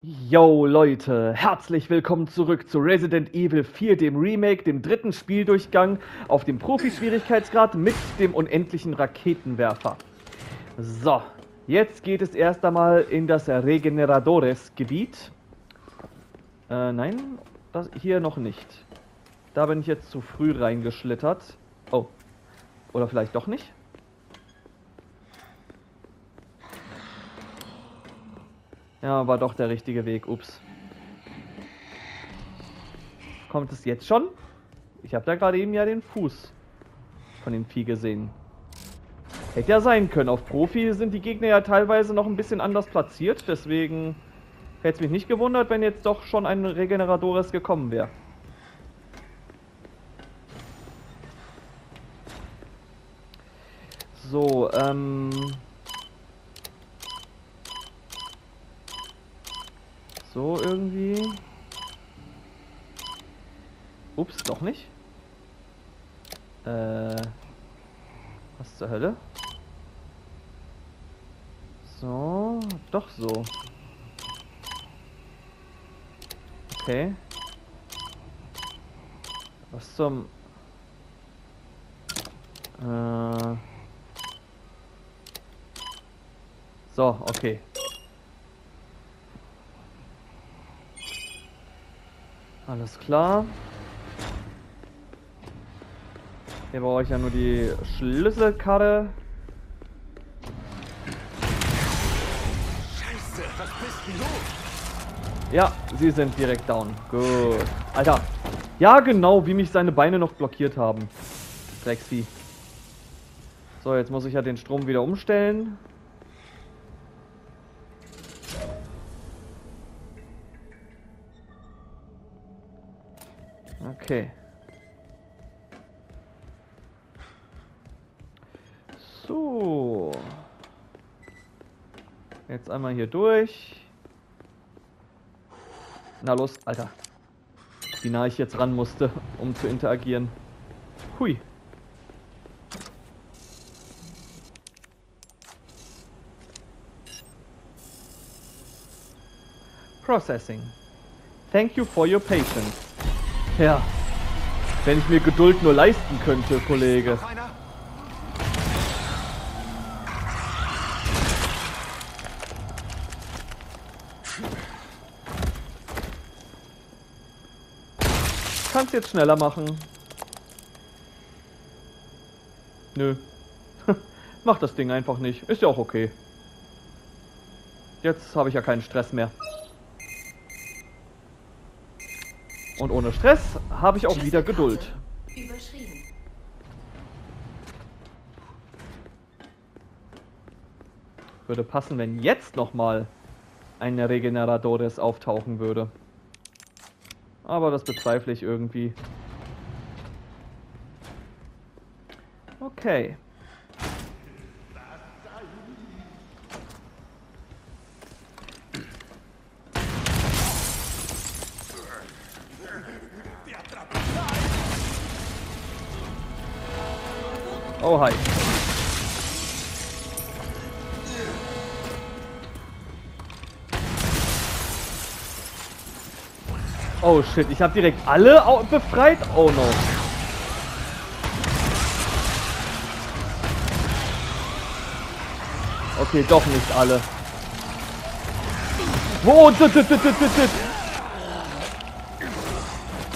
Yo Leute, herzlich willkommen zurück zu Resident Evil 4, dem Remake, dem dritten Spieldurchgang auf dem Profi-Schwierigkeitsgrad mit dem unendlichen Raketenwerfer. So, jetzt geht es erst einmal in das Regeneradores-Gebiet. Äh, nein, das hier noch nicht. Da bin ich jetzt zu früh reingeschlittert. Oh, oder vielleicht doch nicht? Ja, war doch der richtige Weg. Ups. Kommt es jetzt schon? Ich habe da gerade eben ja den Fuß von dem Vieh gesehen. Hätte ja sein können. Auf Profi sind die Gegner ja teilweise noch ein bisschen anders platziert. Deswegen hätte es mich nicht gewundert, wenn jetzt doch schon ein Regeneradores gekommen wäre. So, ähm... So irgendwie. Ups, doch nicht. Äh. Was zur Hölle? So, doch so. Okay. Was zum... Äh... So, okay. Alles klar. Hier brauche ich ja nur die Schlüsselkarre. Scheiße, was bist denn los? Ja, sie sind direkt down. Gut. Alter. Ja, genau, wie mich seine Beine noch blockiert haben. Drecksvieh. So, jetzt muss ich ja den Strom wieder umstellen. Okay. So. Jetzt einmal hier durch. Na los, Alter. Wie nah ich jetzt ran musste, um zu interagieren. Hui. Processing. Thank you for your patience. Ja. Wenn ich mir Geduld nur leisten könnte, Kollege. Kannst jetzt schneller machen. Nö. Mach das Ding einfach nicht. Ist ja auch okay. Jetzt habe ich ja keinen Stress mehr. Und ohne Stress habe ich auch wieder Geduld. Würde passen, wenn jetzt nochmal ein Regeneradores auftauchen würde. Aber das bezweifle ich irgendwie. Okay. Shit, ich habe direkt alle befreit. Oh no. Okay, doch nicht alle. Wo?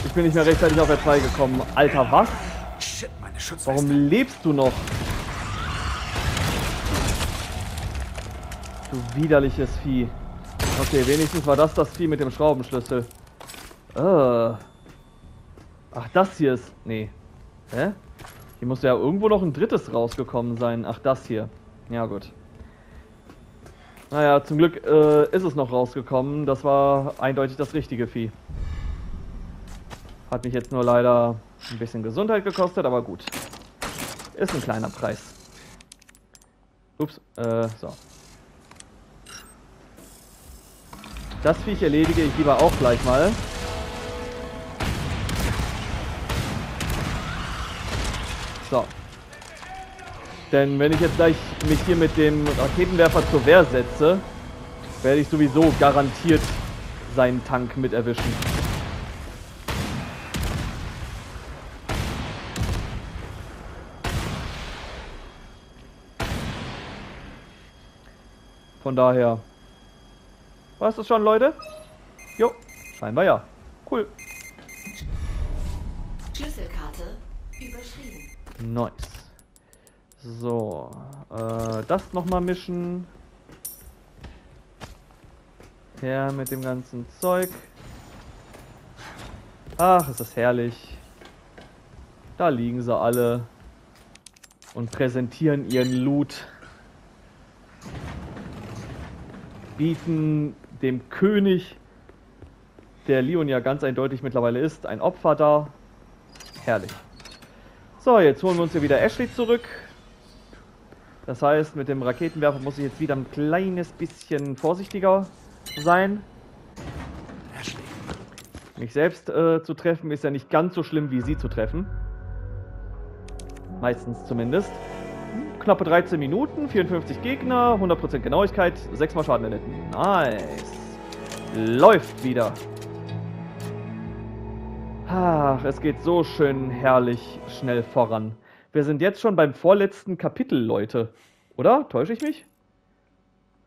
Ich bin nicht mehr rechtzeitig auf R2 gekommen. Alter, was? Warum lebst du noch? Du widerliches Vieh. Okay, wenigstens war das das Vieh mit dem Schraubenschlüssel. Äh. Ach, das hier ist... Nee. Hä? Hier muss ja irgendwo noch ein drittes rausgekommen sein. Ach, das hier. Ja, gut. Naja, zum Glück äh, ist es noch rausgekommen. Das war eindeutig das richtige Vieh. Hat mich jetzt nur leider ein bisschen Gesundheit gekostet, aber gut. Ist ein kleiner Preis. Ups, äh, so. Das Viech erledige ich lieber auch gleich mal. So. Denn wenn ich jetzt gleich mich hier mit dem Raketenwerfer zur Wehr setze, werde ich sowieso garantiert seinen Tank mit erwischen. Von daher. War es das schon, Leute? Jo, scheinbar ja. Cool. Schlüsselkarte Nice. So, äh, das nochmal mischen. Her mit dem ganzen Zeug. Ach, ist das herrlich. Da liegen sie alle und präsentieren ihren Loot. Bieten dem König, der Leon ja ganz eindeutig mittlerweile ist, ein Opfer dar. Herrlich. So, jetzt holen wir uns hier wieder Ashley zurück. Das heißt, mit dem Raketenwerfer muss ich jetzt wieder ein kleines bisschen vorsichtiger sein. Mich selbst äh, zu treffen ist ja nicht ganz so schlimm, wie sie zu treffen. Meistens zumindest. Knappe 13 Minuten, 54 Gegner, 100% Genauigkeit, 6 mal Schaden erlitten. Nice. Läuft wieder. Ach, es geht so schön herrlich schnell voran. Wir sind jetzt schon beim vorletzten Kapitel, Leute. Oder? Täusche ich mich?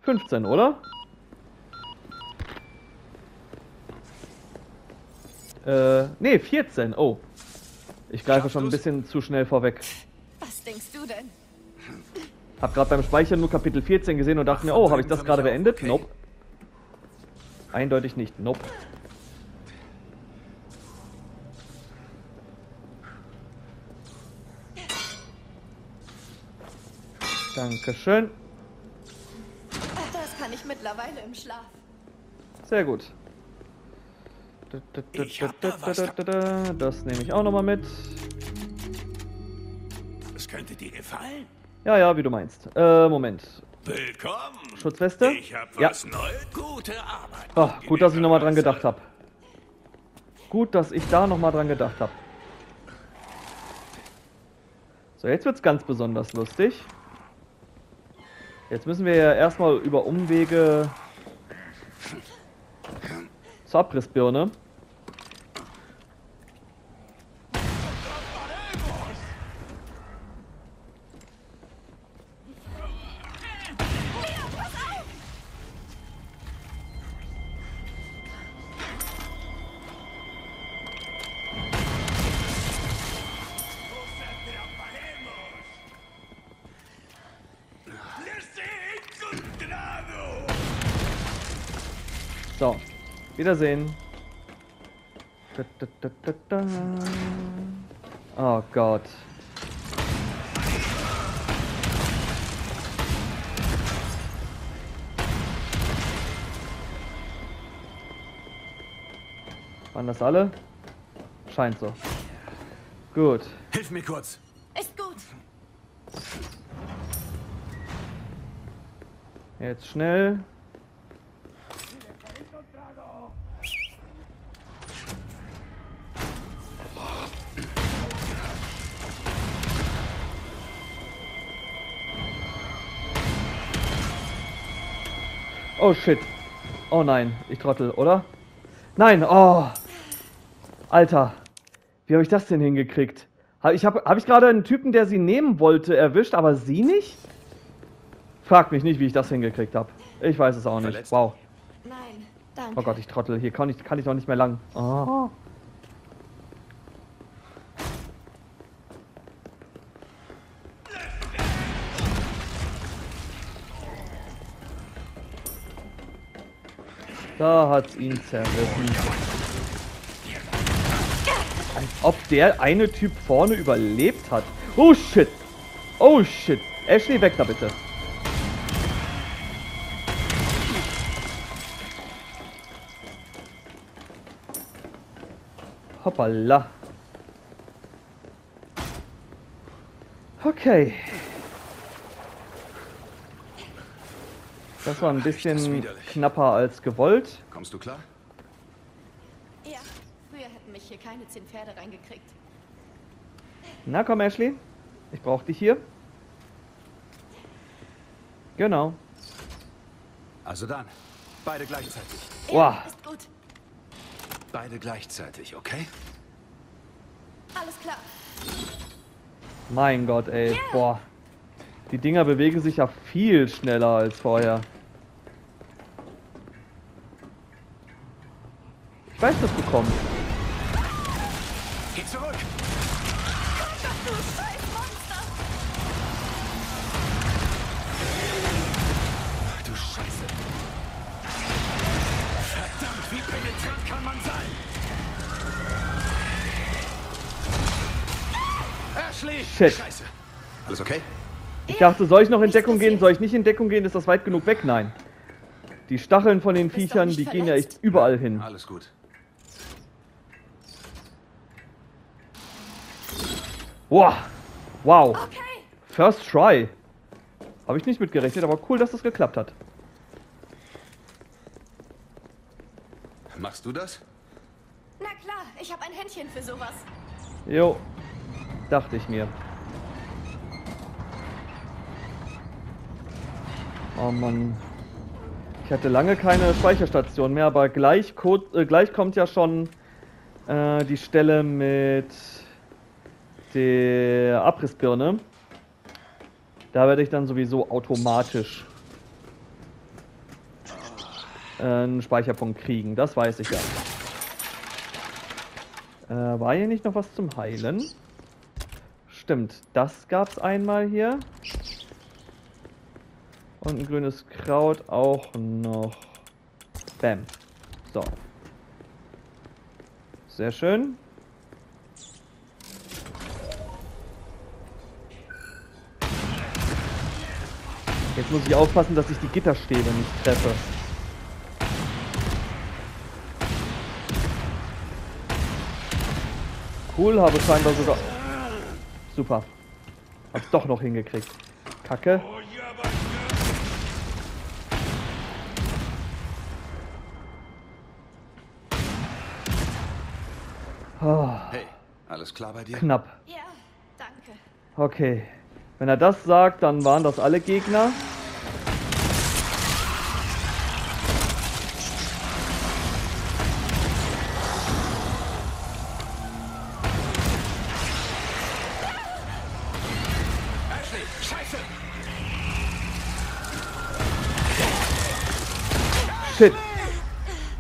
15, oder? Äh, nee, 14. Oh. Ich greife Schaffst schon ein du's? bisschen zu schnell vorweg. Was denkst du denn? Hab gerade beim Speichern nur Kapitel 14 gesehen und dachte mir, oh, habe ich das gerade beendet? Okay. Nope. Eindeutig nicht. Nope. Dankeschön. Das kann ich mittlerweile im Schlaf. Sehr gut. Ich hab da was. Das nehme ich auch nochmal mit. Das könnte dir gefallen. Ja, ja, wie du meinst. Äh, Moment. Willkommen. Schutzweste? Ich hab Ja. was Neues. Gute Arbeit. Ach, gut, dass ich nochmal dran gedacht habe. Gut, dass ich da nochmal dran gedacht habe. So, jetzt wird's ganz besonders lustig. Jetzt müssen wir ja erstmal über Umwege zur Abrissbirne. Wiedersehen. Da, da, da, da, da. Oh Gott. Waren das alle? Scheint so. Gut. Hilf mir kurz. Ist gut. Jetzt schnell. Oh shit. Oh nein, ich trottel, oder? Nein, oh. Alter. Wie habe ich das denn hingekriegt? Hab ich habe hab ich gerade einen Typen, der sie nehmen wollte, erwischt, aber sie nicht? Frag mich nicht, wie ich das hingekriegt habe. Ich weiß es auch nicht. Verletzt? Wow. Danke. Oh Gott, ich trottel. Hier kann ich, kann ich noch nicht mehr lang. Oh. Da hat's ihn zerrissen. Als ob der eine Typ vorne überlebt hat. Oh shit. Oh shit. Ashley, weg da bitte. Hoppala. Okay. Das war ein bisschen knapper als gewollt. Kommst du klar? Ja, früher hätten mich hier keine zehn Pferde reingekriegt. Na komm, Ashley. Ich brauch dich hier. Genau. Also dann. Beide gleichzeitig. Ja, Wow. Beide gleichzeitig, okay? Alles klar. Mein Gott, ey. Boah. Die Dinger bewegen sich ja viel schneller als vorher. Ich weiß, dass du kommst. Ashley! Shit. Scheiße! Alles okay? Ich dachte, soll ich noch in Deckung gehen? Soll ich nicht in Deckung gehen? Ist das weit genug weg? Nein. Die Stacheln von den Viechern, die gehen ja echt überall hin. Alles gut. Boah. Wow. Okay. First try. Habe ich nicht mitgerechnet, aber cool, dass das geklappt hat. Machst du das? Na klar, ich habe ein Händchen für sowas. Jo. Dachte ich mir. Oh Mann. Ich hatte lange keine Speicherstation mehr, aber gleich, äh, gleich kommt ja schon äh, die Stelle mit der Abrissbirne. Da werde ich dann sowieso automatisch äh, einen Speicherpunkt kriegen. Das weiß ich ja. Äh, war hier nicht noch was zum Heilen? Stimmt, das gab's einmal hier. Und ein grünes Kraut auch noch. Bam. So. Sehr schön. Jetzt muss ich aufpassen, dass ich die Gitterstäbe nicht treffe. Cool, habe scheinbar sogar... Super. Hab's doch noch hingekriegt. Kacke. Oh, Hey, alles klar bei dir? knapp. Ja, danke. Okay. Wenn er das sagt, dann waren das alle Gegner. Shit.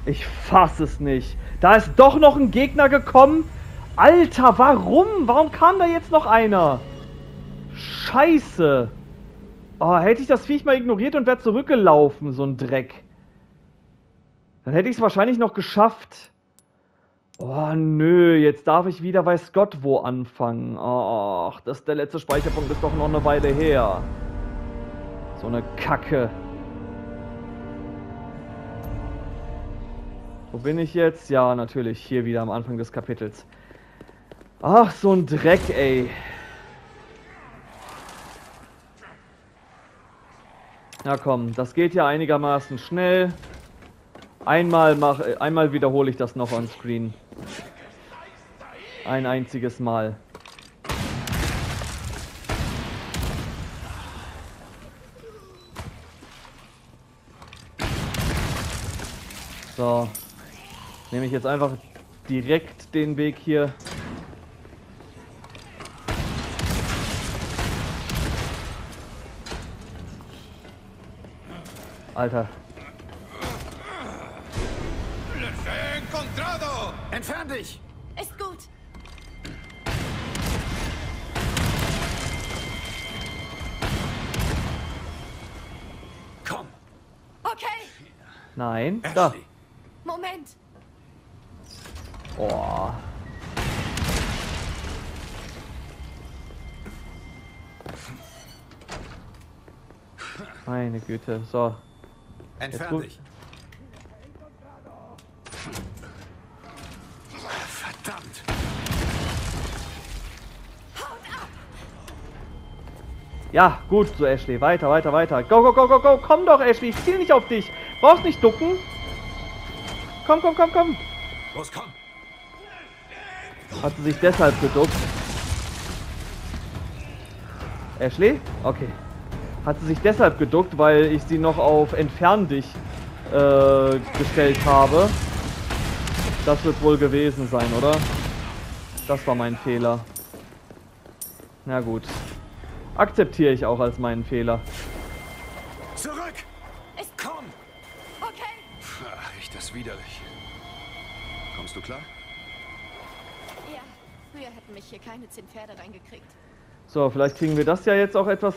Ich fass es nicht. Da ist doch noch ein Gegner gekommen. Alter, warum? Warum kam da jetzt noch einer? Scheiße. Oh, hätte ich das Viech mal ignoriert und wäre zurückgelaufen, so ein Dreck. Dann hätte ich es wahrscheinlich noch geschafft. Oh, nö, jetzt darf ich wieder weiß Gott wo anfangen. Ach, das der letzte Speicherpunkt ist doch noch eine Weile her. So eine Kacke. Wo bin ich jetzt? Ja, natürlich, hier wieder am Anfang des Kapitels. Ach, so ein Dreck, ey. Na komm, das geht ja einigermaßen schnell. Einmal mach, äh, einmal wiederhole ich das noch on screen. Ein einziges Mal. So. Nehme ich jetzt einfach direkt den Weg hier. Alter. Entfern dich! Ist gut. Komm! Okay. Nein. Da. Ashley! Moment. Oh. Meine Güte. So. Entfern dich! Verdammt! Ja, gut, so Ashley. Weiter, weiter, weiter. Go, go, go, go, go. Komm doch, Ashley. Ich ziel nicht auf dich. Brauchst nicht ducken. Komm, komm, komm, komm. Los, komm! Hat sie sich deshalb geduckt? Ashley? Okay. Hat sie sich deshalb geduckt, weil ich sie noch auf Entfern dich äh, gestellt habe. Das wird wohl gewesen sein, oder? Das war mein Fehler. Na gut. Akzeptiere ich auch als meinen Fehler. Zurück! Ist Komm! okay. Ach, riecht das widerlich. Kommst du klar? Mich hier keine zehn Pferde reingekriegt. So, vielleicht kriegen wir das ja jetzt auch etwas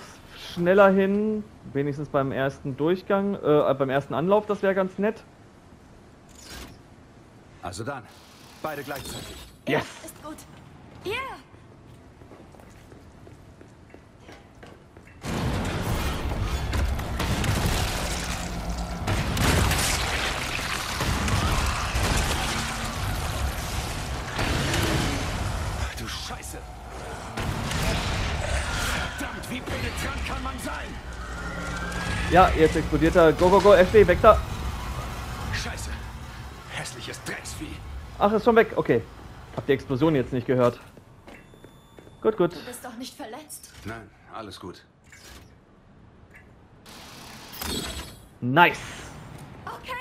schneller hin. Wenigstens beim ersten Durchgang, äh, beim ersten Anlauf, das wäre ganz nett. Also dann, beide gleichzeitig. Yes! Ist gut. Ja! Du sein? Ja, jetzt explodiert er. Go, go, go, Ashley, weg da. Scheiße! Hässliches Drecksvieh. Ach, ist schon weg. Okay. Hab die Explosion jetzt nicht gehört. Gut, gut. Du bist doch nicht verletzt. Nein, alles gut. Nice. Okay.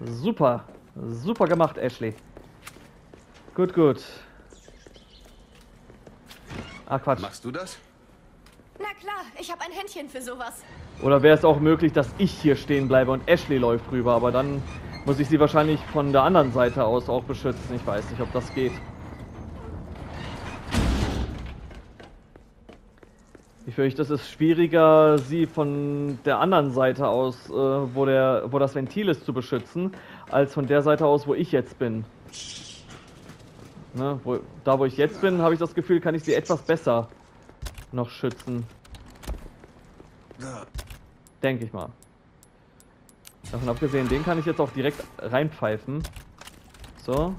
Super. Super gemacht, Ashley. Gut, gut. Ah, Quatsch. Machst du das? Na klar, ich habe ein Händchen für sowas. Oder wäre es auch möglich, dass ich hier stehen bleibe und Ashley läuft rüber, aber dann muss ich sie wahrscheinlich von der anderen Seite aus auch beschützen. Ich weiß nicht, ob das geht. Ich fürchte, es ist schwieriger, sie von der anderen Seite aus, äh, wo, der, wo das Ventil ist, zu beschützen, als von der Seite aus, wo ich jetzt bin. Ne, wo, da, wo ich jetzt bin, habe ich das Gefühl, kann ich sie etwas besser noch schützen. Denke ich mal. Davon abgesehen, den kann ich jetzt auch direkt reinpfeifen. So.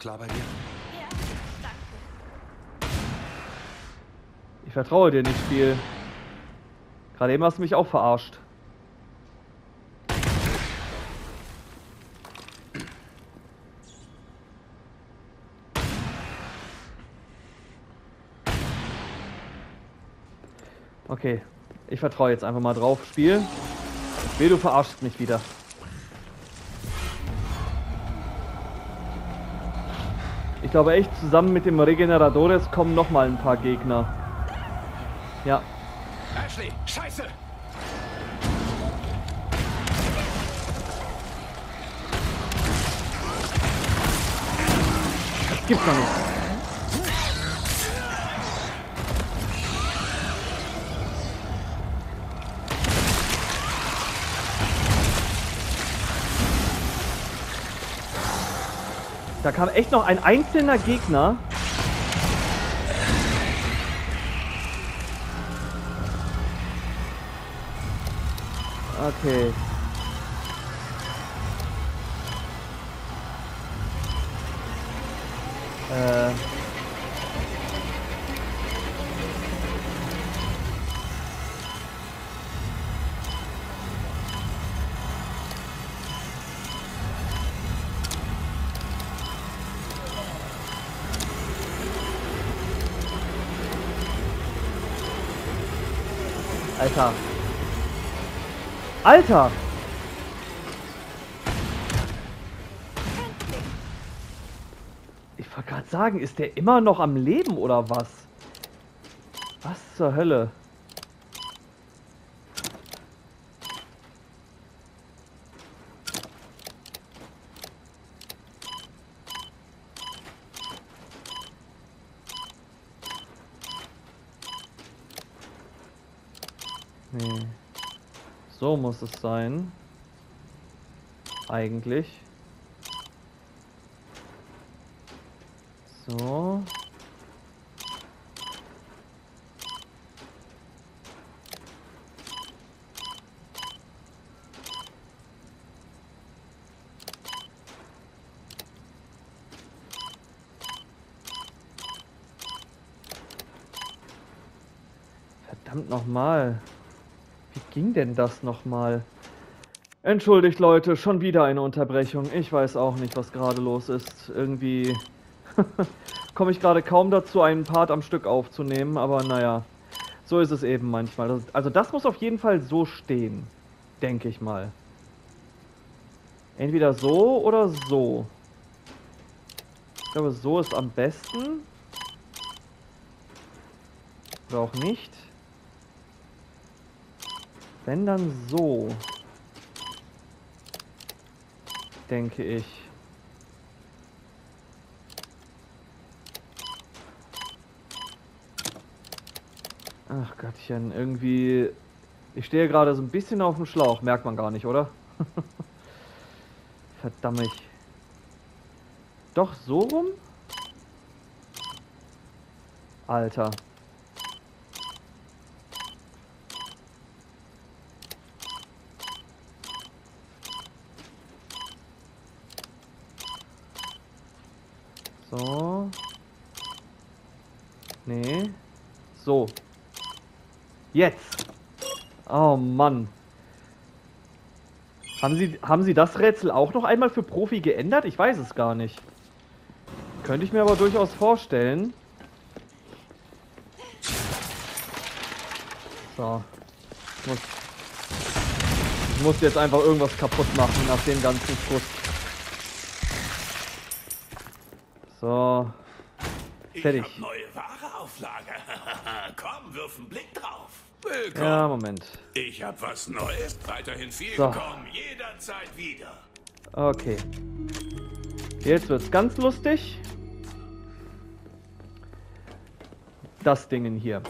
Klar bei dir? Ja, danke. Ich vertraue dir nicht, Spiel. Gerade eben hast du mich auch verarscht. Okay, ich vertraue jetzt einfach mal drauf, Spiel. Weh, du verarschst mich wieder. Ich glaube echt, zusammen mit dem Regeneradores kommen noch mal ein paar Gegner. Ja, Ashley, Scheiße! das gibt's doch nicht. Da kam echt noch ein einzelner Gegner. Okay. Alter. Alter! Ich wollte gerade sagen, ist der immer noch am Leben oder was? Was zur Hölle? muss es sein. Eigentlich. So. Verdammt nochmal. mal. Wie ging denn das nochmal? Entschuldigt Leute, schon wieder eine Unterbrechung. Ich weiß auch nicht, was gerade los ist. Irgendwie komme ich gerade kaum dazu, einen Part am Stück aufzunehmen, aber naja, so ist es eben manchmal. Also das muss auf jeden Fall so stehen, denke ich mal. Entweder so oder so. Ich glaube, so ist am besten. Oder auch nicht. Wenn dann so. Denke ich. Ach Gottchen, irgendwie... Ich stehe gerade so ein bisschen auf dem Schlauch. Merkt man gar nicht, oder? Verdammt. Doch, so rum? Alter. So. Nee. So. Jetzt. Oh Mann. Haben Sie, haben Sie das Rätsel auch noch einmal für Profi geändert? Ich weiß es gar nicht. Könnte ich mir aber durchaus vorstellen. So. Ich muss, ich muss jetzt einfach irgendwas kaputt machen nach dem ganzen Frust. So. Fertig. Ich hab neue Ware auf Lager. Komm, wirf einen Blick drauf. Willkommen. Ja, Moment. Ich hab was Neues. Weiterhin viel So. kommen. Jederzeit wieder. Okay. Jetzt wird's ganz lustig. Das Dingen hier.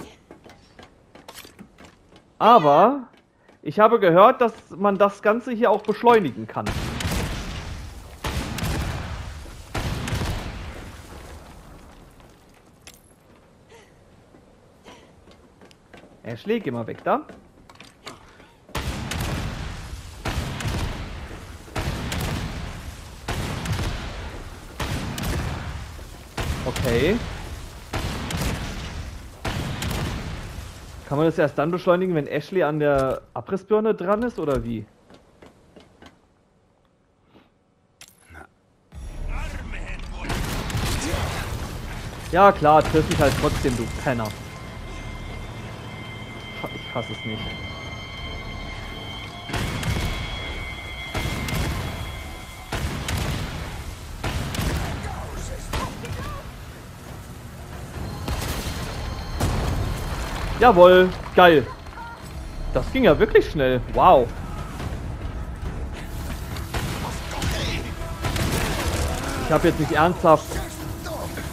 Aber ich habe gehört, dass man das Ganze hier auch beschleunigen kann. Ashley, geh mal weg da. Okay. Kann man das erst dann beschleunigen, wenn Ashley an der Abrissbirne dran ist, oder wie? Ja klar, triff mich halt trotzdem, du Penner. Ich hasse es nicht. Jawohl, geil. Das ging ja wirklich schnell. Wow. Ich habe jetzt nicht ernsthaft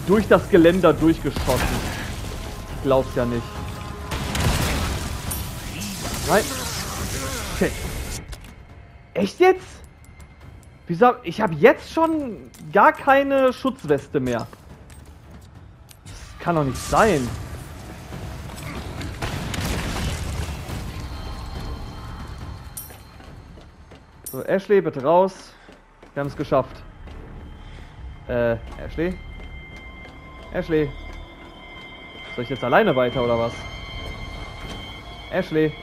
durch das Geländer durchgeschossen. Ich glaub's ja nicht. Nein. Shit. Echt jetzt? Wieso? Ich habe jetzt schon gar keine Schutzweste mehr. Das kann doch nicht sein. So, Ashley, bitte raus. Wir haben es geschafft. Äh, Ashley? Ashley? Soll ich jetzt alleine weiter oder was? Ashley?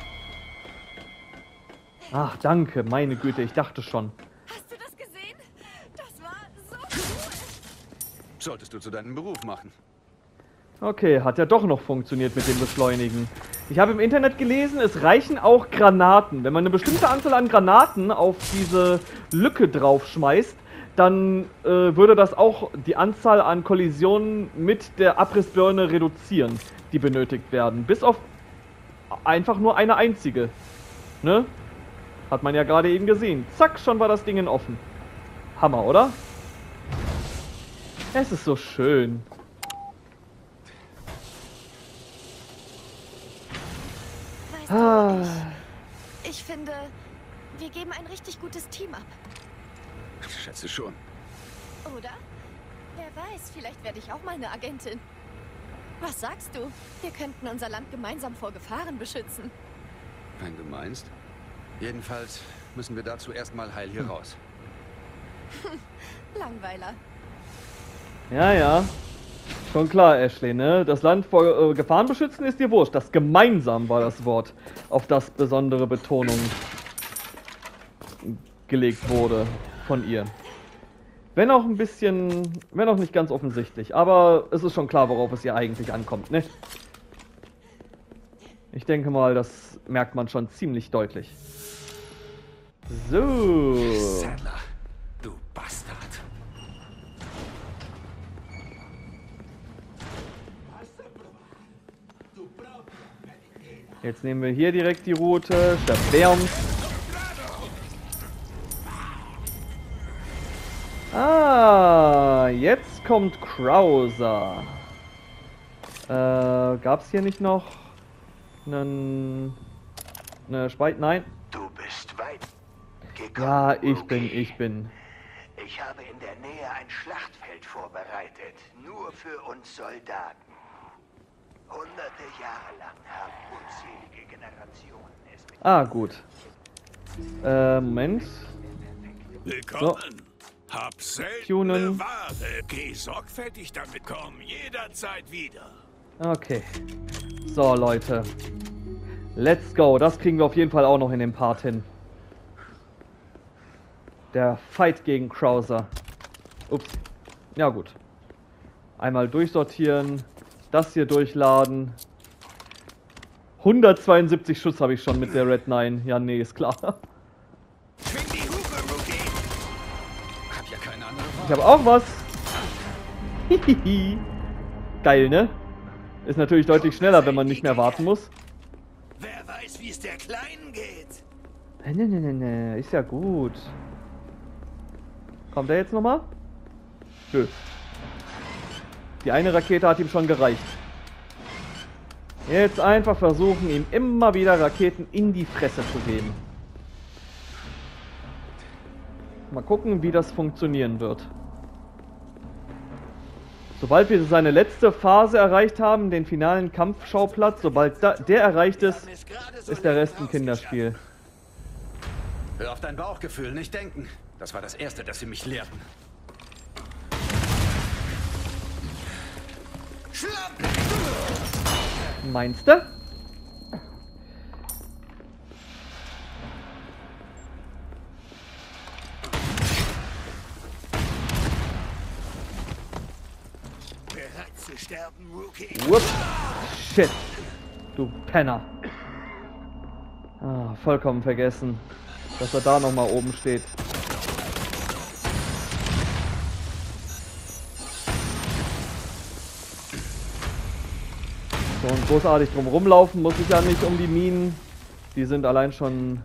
Ach, danke, meine Güte, ich dachte schon. Hast du das gesehen? Das war so cool. Solltest du zu deinem Beruf machen. Okay, hat ja doch noch funktioniert mit dem Beschleunigen. Ich habe im Internet gelesen, es reichen auch Granaten. Wenn man eine bestimmte Anzahl an Granaten auf diese Lücke draufschmeißt, dann äh, würde das auch die Anzahl an Kollisionen mit der Abrissbirne reduzieren, die benötigt werden. Bis auf einfach nur eine einzige. Ne? Hat man ja gerade eben gesehen. Zack, schon war das Ding offen. Hammer, oder? Es ist so schön. Weißt du, Ah. ich, ich finde, wir geben ein richtig gutes Team ab. Ich schätze schon. Oder? Wer weiß, vielleicht werde ich auch mal eine Agentin. Was sagst du? Wir könnten unser Land gemeinsam vor Gefahren beschützen. Wenn du meinst. Jedenfalls müssen wir dazu erstmal heil hier raus. Langweiler. Ja, ja. Schon klar, Ashley, ne? Das Land vor äh, Gefahren beschützen ist dir wurscht. Das gemeinsam war das Wort, auf das besondere Betonung gelegt wurde von ihr. Wenn auch ein bisschen, wenn auch nicht ganz offensichtlich, aber es ist schon klar, worauf es ihr eigentlich ankommt, ne? Ich denke mal, das merkt man schon ziemlich deutlich. So. Sadler, du Bastard. Jetzt nehmen wir hier direkt die Route. Stabärmt. Ah, jetzt kommt Krauser. Äh, gab's hier nicht noch einen, eine Speit? Nein. Ja, ich Rookie. bin, ich bin. Ich habe in der Nähe ein Schlachtfeld vorbereitet. Nur für uns Soldaten. Hunderte Jahre lang haben unzählige Generationen es mit Ah, gut. Äh, Moment. Willkommen. Hab seltene. Ware. Geh sorgfältig damit. Komm jederzeit wieder. Okay. So, Leute. Let's go. Das kriegen wir auf jeden Fall auch noch in dem Part hin. Der Fight gegen Krauser. Ups. Ja, gut. Einmal durchsortieren. Das hier durchladen. 172 Schuss habe ich schon mit der Red 9. Ja, nee, ist klar. Ich habe auch was. Hihihi. Geil, ne? Ist natürlich deutlich schneller, wenn man nicht mehr warten muss. Wer weiß, wie es der Kleinen geht. Ne, ne, ne, ne, ist ja gut. Kommt er jetzt nochmal? Nö. Die eine Rakete hat ihm schon gereicht. Jetzt einfach versuchen, ihm immer wieder Raketen in die Fresse zu geben. Mal gucken, wie das funktionieren wird. Sobald wir seine letzte Phase erreicht haben, den finalen Kampfschauplatz, sobald da, der erreicht ist, ist der Rest ein Kinderspiel. Hör auf dein Bauchgefühl, nicht denken. Das war das Erste, das sie mich lehrten. Meinst du? Bereit zu sterben, Rookie. Whoops. Shit. Du Penner. Ah, vollkommen vergessen, dass er da nochmal oben steht. Und großartig drum rumlaufen muss ich ja nicht um die Minen. Die sind allein schon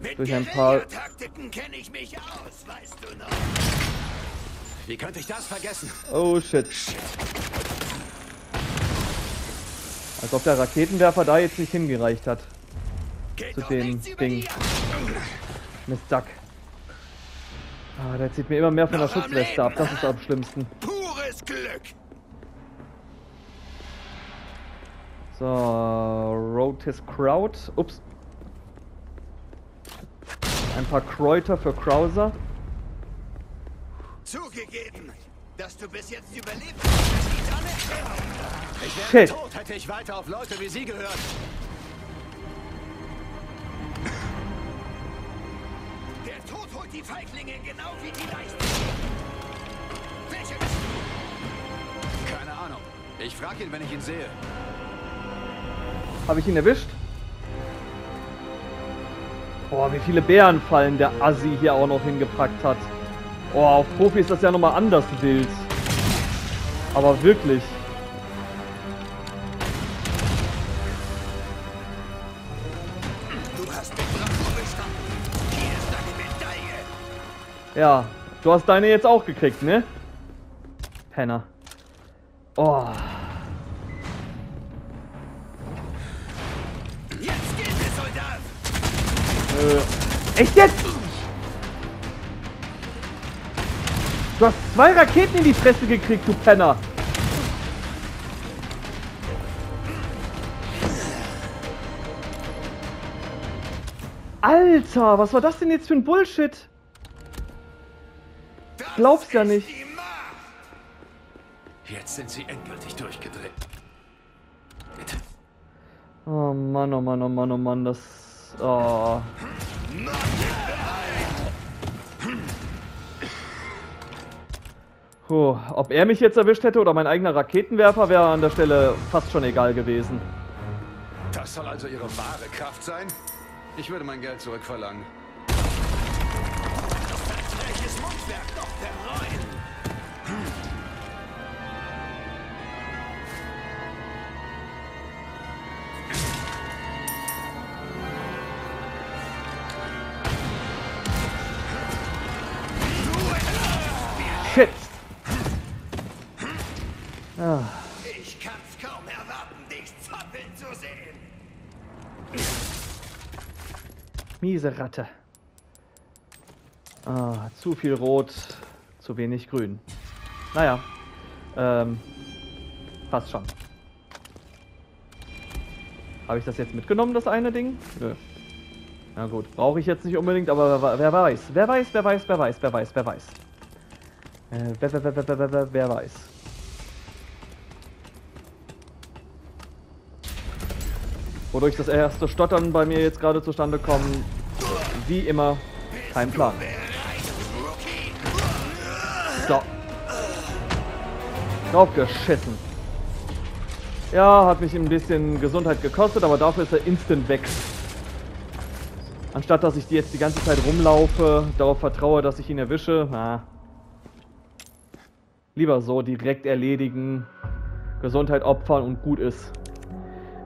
Mit durch ein paar- Guerilla-Taktiken kenne ich mich aus, weißt du noch. Wie könnte ich das vergessen? Oh shit. Als ob der Raketenwerfer da jetzt nicht hingereicht hat. Geht Zu dem Ding. Mist Sack. Ah, der zieht mir immer mehr von der Schutzweste ab. Das ist am schlimmsten. Pures Glück. So, Rotis Crowd. Ups. Ein paar Kräuter für Krauser. Zugegeben, dass du bis jetzt überlebt hast. Ich wäre Shit. tot, hätte ich weiter auf Leute wie sie gehört. Der Tod holt die Feiglinge genau wie die Leichen. Welche bist du? Keine Ahnung. Ich frage ihn, wenn ich ihn sehe. Habe ich ihn erwischt? Boah, wie viele Bärenfallen der Assi hier auch noch hingepackt hat. Oh, auf Profi ist das ja nochmal anders wild. Aber wirklich. Ja, du hast deine jetzt auch gekriegt, ne? Penner. Oh, äh, echt jetzt? Du hast zwei Raketen in die Fresse gekriegt, du Penner. Alter, was war das denn jetzt für ein Bullshit? Das Glaub's ja nicht. Jetzt sind sie endgültig durchgedreht. Bitte. Oh Mann, oh Mann, oh Mann, oh Mann, das. Oh. Puh, ob er mich jetzt erwischt hätte oder mein eigener Raketenwerfer, wäre an der Stelle fast schon egal gewesen. Das soll also ihre wahre Kraft sein? Ich würde mein Geld zurückverlangen. Shit! Ah, Ich kann's kaum erwarten, dich zappeln zu sehen! miese Ratte. Ah, zu viel Rot, zu wenig Grün. Naja, ähm, passt schon. Habe ich das jetzt mitgenommen, das eine Ding? Nö. Na gut, brauche ich jetzt nicht unbedingt, aber wer, wer weiß. Wer weiß, wer weiß, wer weiß, wer weiß, wer weiß. Äh, wer, wer, wer, wer, wer, wer, weiß. Wodurch das erste Stottern bei mir jetzt gerade zustande kommt, wie immer, kein Plan. So. Drauf geschissen. Ja, hat mich ein bisschen Gesundheit gekostet, aber dafür ist er instant weg. Anstatt dass ich die jetzt die ganze Zeit rumlaufe, darauf vertraue, dass ich ihn erwische, na. Lieber so direkt erledigen, Gesundheit opfern und gut ist.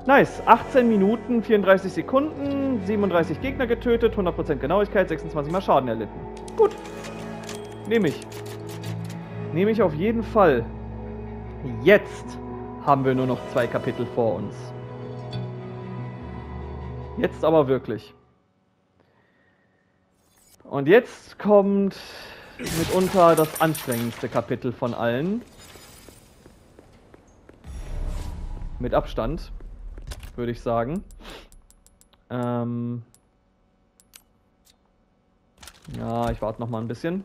Nice, 18 Minuten, 34 Sekunden, 37 Gegner getötet, 100% Genauigkeit, 26 mal Schaden erlitten. Gut. Nehme ich. Nehme ich auf jeden Fall. Jetzt haben wir nur noch zwei Kapitel vor uns. Jetzt aber wirklich. Und jetzt kommt mitunter das anstrengendste Kapitel von allen. Mit Abstand, würde ich sagen. Ähm ja, ich warte noch mal ein bisschen.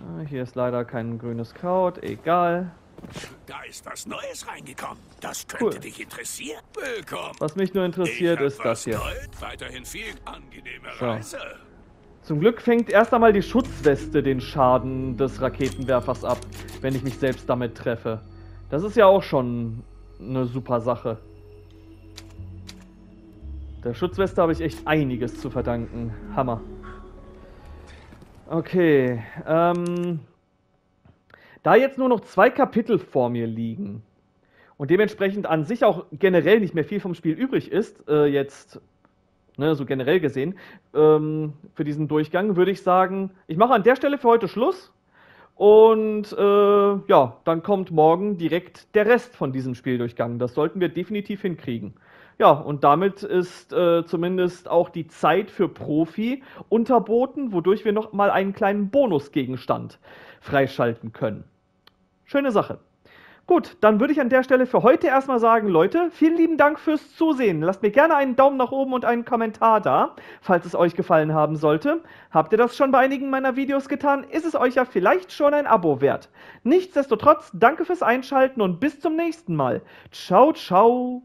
Ah, Hier ist leider kein grünes Kraut, egal. Da ist was Neues reingekommen. Das könnte Cool. dich interessieren. Willkommen. Was mich nur interessiert, ist das hier. So. Zum Glück fängt erst einmal die Schutzweste den Schaden des Raketenwerfers ab, wenn ich mich selbst damit treffe. Das ist ja auch schon eine super Sache. Der Schutzweste habe ich echt einiges zu verdanken. Hammer. Okay, ähm, da jetzt nur noch zwei Kapitel vor mir liegen und dementsprechend an sich auch generell nicht mehr viel vom Spiel übrig ist, äh, jetzt ne, so generell gesehen, ähm, für diesen Durchgang, würde ich sagen, ich mache an der Stelle für heute Schluss. Und äh, ja, dann kommt morgen direkt der Rest von diesem Spieldurchgang. Das sollten wir definitiv hinkriegen. Ja, und damit ist äh, zumindest auch die Zeit für Profi unterboten, wodurch wir noch mal einen kleinen Bonusgegenstand freischalten können. Schöne Sache. Gut, dann würde ich an der Stelle für heute erstmal sagen, Leute, vielen lieben Dank fürs Zusehen. Lasst mir gerne einen Daumen nach oben und einen Kommentar da, falls es euch gefallen haben sollte. Habt ihr das schon bei einigen meiner Videos getan, ist es euch ja vielleicht schon ein Abo wert. Nichtsdestotrotz, danke fürs Einschalten und bis zum nächsten Mal. Ciao, ciao.